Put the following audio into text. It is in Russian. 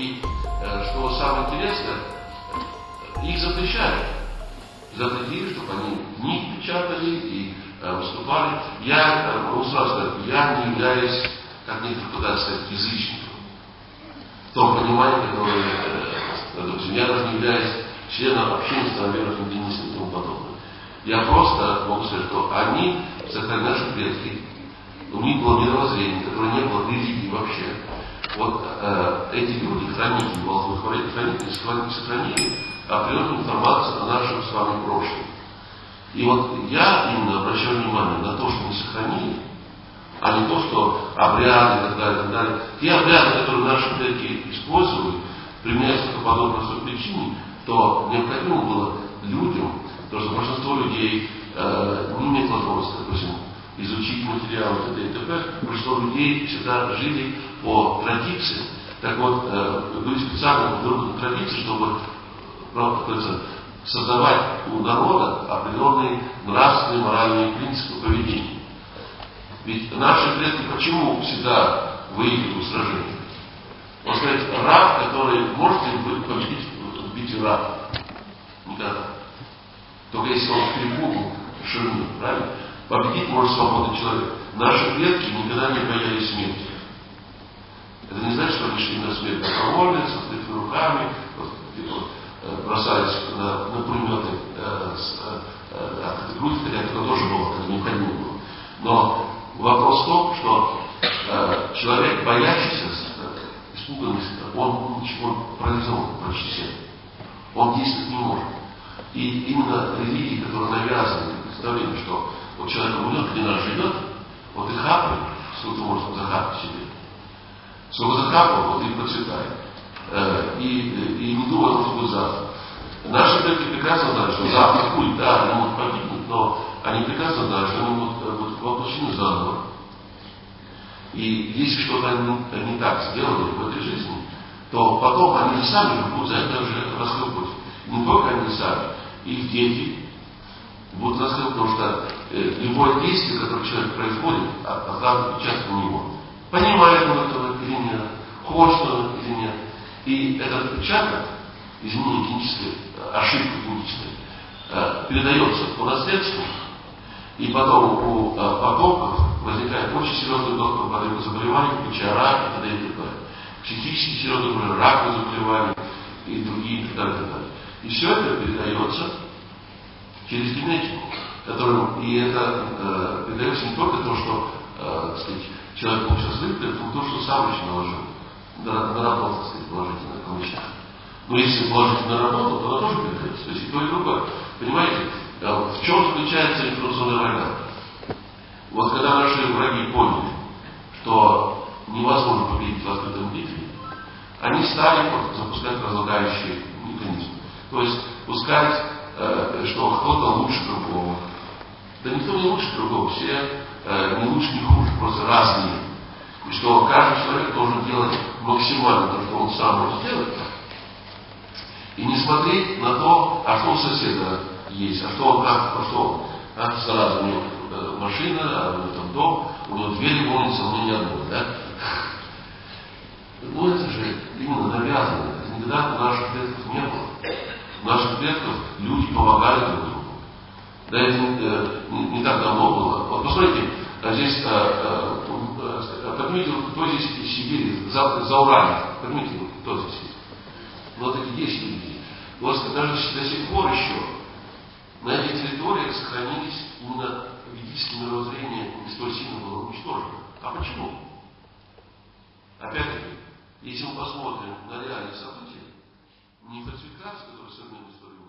И э, что самое интересное, их запрещают. Запретили, чтобы они них печатали и э, выступали. Я могу сразу я не являюсь, как некоторые пытаются сказать, язычником. В том понимании, которое, допустим, я даже не являюсь членом общины староверных индонезии и тому подобное. Я просто могу сказать, что они, сохранили наши предки, у них было мировоззрение, которое не было религии эти люди, хранители, волхвы, хранители, сохранили определенную информацию о нашем с вами прошлом. И вот я именно обращаю внимание на то, что мы сохранили, а не то, что обряды и так далее, и так далее. Те обряды, которые наши предки использовали, применяются по подобной причине, то необходимо было людям, потому что большинство людей э, не имеет возможности, допустим, изучить материалы т.д. и т.п., большинство людей всегда жили по традиции. Так вот, э, люди специально друг традиции, чтобы ну, создавать у народа определенные нравственные, моральные принципы поведения. Ведь наши предки почему всегда выигрывают сражение? Он сказать, раб, который может ли победить в битве раб? Никогда. Только если он в перепугу ширину, правильно? Победить может свободный человек. Наши предки никогда не боялись смерти. Это не значит, что они шли на смерть добровольно, с открытыми руками, вот, вот, э, бросались на, на пулеметы э, с э, открытой грудью, хотя это тоже было, это необходимо было. Но вопрос в том, что э, человек, боящийся, э, испуганный, он ничего парализован почти всем. Он действовать не может. И именно религии, которые навязаны представление, что вот человек умрет, один раз живет, вот и хапает, сколько может захапать себе. Сколько захапал, вот и процветает. Э, и, не думает, что будет завтра. Наши предки прекрасно знают, что завтра будет, да, они могут погибнуть, но они прекрасно знают, что они будут, э, воплощены заново. И если что-то они не так сделали в этой жизни, то потом они сами будут за это уже расхлебывать. Не только они сами, их дети будут расхлебывать, потому что э, любое действие, которое человек производит, откладывает отпечаток на него. Понимает он этого или нет, хочет он или нет. И этот отпечаток, изменение генетической, ошибки генетической, э, передается по наследству, и потом у э, потомков возникает очень серьезный доступ к заболеваниям, включая рак и т.д. и т.п. Психически серьезные заболевания, раковые заболевания и другие и так далее. И, так далее. и все это передается через генетику, которым, и это э, передается не только то, что э, сказать, человек получил свыклик, но то, что сам еще наложил, наработал, так сказать, положительно на вещах. Но если положительно работал, то она тоже передается. То есть и то, и другое. Понимаете, э, в чем заключается информационная война? Вот когда наши враги поняли, что невозможно победить в открытом битве, они стали запускать разлагающие механизмы. То есть пускать, э, что кто-то лучше другого. Да никто не лучше другого, все э, не лучше, не хуже, просто разные. И что каждый человек должен делать максимально то, что он сам может сделать, и не смотреть на то, а что у соседа есть, а что как, а что. А, сразу у него э, машина, а у него там дом, у него двери волнятся, у меня не одной, да? Ну это же именно навязано. Никогда у наших предков не было. У наших предков люди помогали друг другу. Да это э, не, не так давно было. Вот посмотрите, а здесь, поднимите, кто здесь из Сибири, за, за Уралом, поднимите, кто здесь вот эти есть люди. Вот даже до сих пор еще на этих территориях сохранились именно ведическое мировоззрение не столь сильно было уничтожено. А почему? Опять-таки, если мы посмотрим на реальные события, не фальсификации, которые современная история